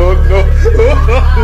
no, no.